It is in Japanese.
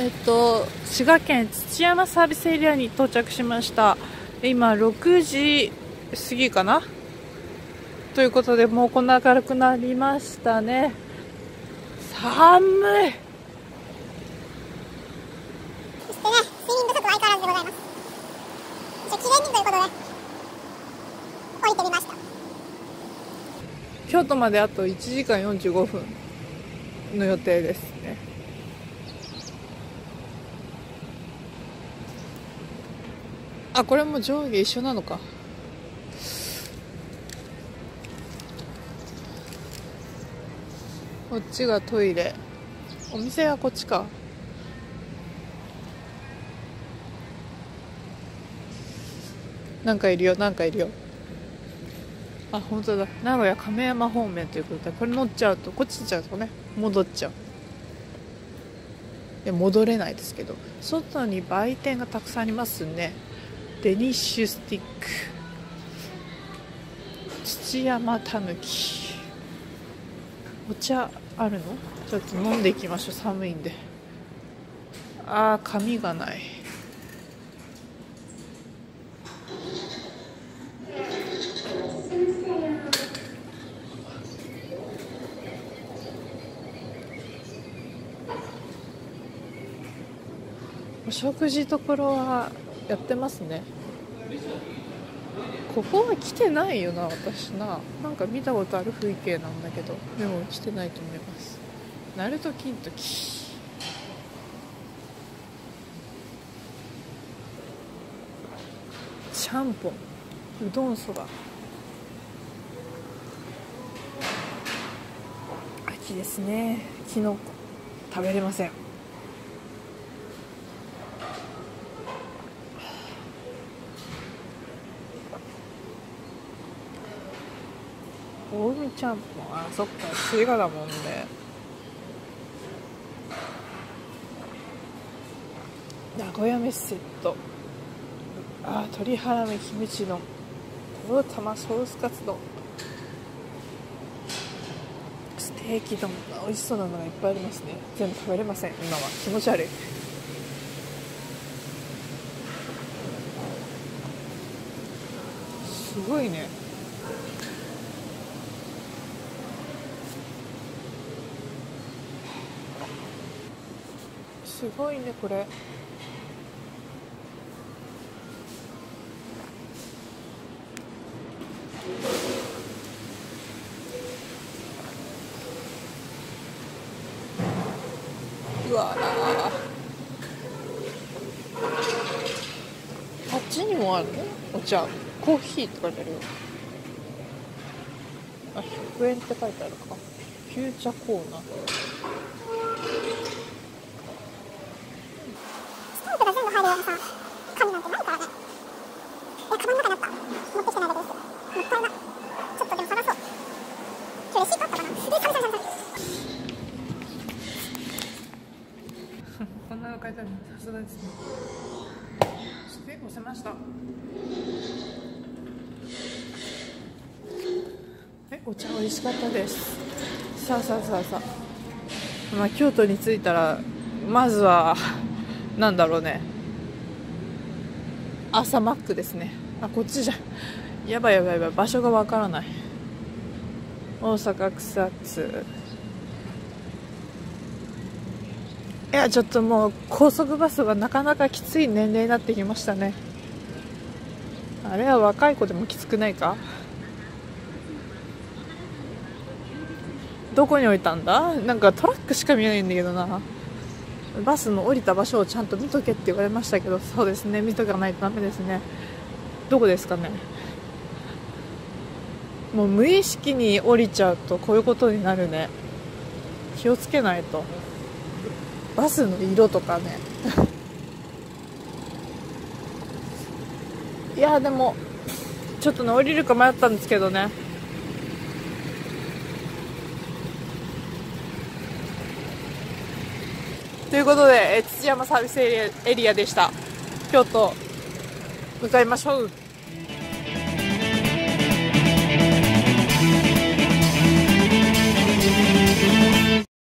えっと、滋賀県土山サービスエリアに到着しました。今6時過ぎかな？ということでもうこんな明るくなりましたね。寒い！そしてね、スイミングちょっと相変わらずでございます。一応記念にということで、降りてみました。京都まであと1時間45分の予定ですねあこれも上下一緒なのか。こっちがトイレ。お店はこっちか。なんかいるよなんかいるよ。あ本当だ。名古屋亀山方面ということでこれ乗っちゃうとこっち行っちゃうとね。戻っちゃう。で戻れないですけど。外に売店がたくさんありますねデニッシュスティック土山たぬきお茶あるの？ちょっと飲んでいきましょう。寒いんで。あー紙がない。お食事ところはやってますね。ここは来てないよな私な。なんか見たことある風景なんだけど。でも来てないと思います。鳴門金時。ちゃんぽん。うどんそば。秋ですね。きのこ食べれません。近江ちゃんぽんあそっか滋賀だもんね。名古屋飯セット。あ鶏ハラミキムチ丼とろ玉ソースカツ丼。ステーキ丼。美味しそうなのがいっぱいありますね。全部食べれません。今は。気持ち悪い。すごいね。すごいねこれ。うわあっちにもあるねお茶。コーヒーって書いてあるよ。あ100円って書いてあるか。フューチャーコーナースタンプが全部入るようなさ、紙なんてないからね。いや、カバンの中にあった。持ってきてないだけです。もったいな。ちょっとでも探そう。今日レシートあったかなえ、寒い寒い寒い寒い。こんなの書いてあるのさすがですね。結構せました。えお茶美味しかったです。さあさあさあさあ。まあ京都に着いたらまずはなんだろうね。朝マックですね。あこっちじゃ。やばいやばいやばい。場所がわからない。大阪草津。いやちょっともう高速バスがなかなかきつい年齢になってきましたね。あれは若い子でもきつくないか？どこに置いたんだ？なんかトラックしか見えないんだけどな。バスの降りた場所をちゃんと見とけって言われましたけどそうですね。見とかないとダメですね。どこですかね？もう無意識に降りちゃうとこういうことになるね。気をつけないと。バスの色とかね。いやでもちょっとね降りるか迷ったんですけどね。ということでえ土山サービスエリアエリアでした。京都向かいましょう。